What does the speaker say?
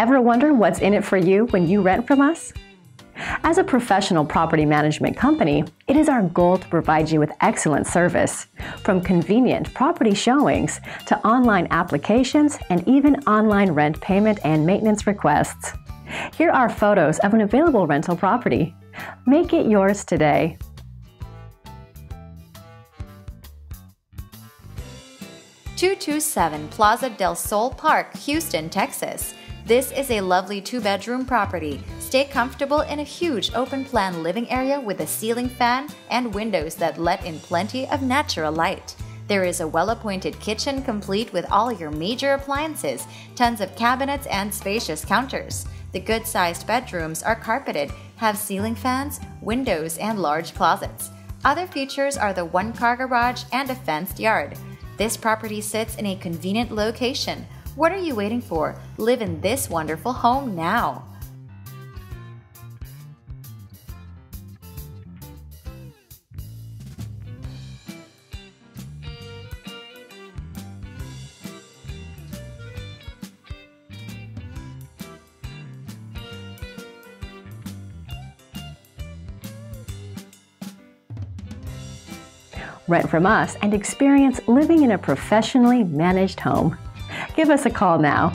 Ever wonder what's in it for you when you rent from us? As a professional property management company, it is our goal to provide you with excellent service, from convenient property showings to online applications and even online rent payment and maintenance requests. Here are photos of an available rental property. Make it yours today. Two two seven Plaza del Sol Park, Houston, Texas. This is a lovely two bedroom property. Stay comfortable in a huge open plan living area with a ceiling fan and windows that let in plenty of natural light. There is a well appointed kitchen complete with all your major appliances, tons of cabinets, and spacious counters. The good sized bedrooms are carpeted, have ceiling fans, windows, and large closets. Other features are the one car garage and a fenced yard. This property sits in a convenient location what are you waiting for? Live in this wonderful home now. Rent from us and experience living in a professionally managed home. Give us a call now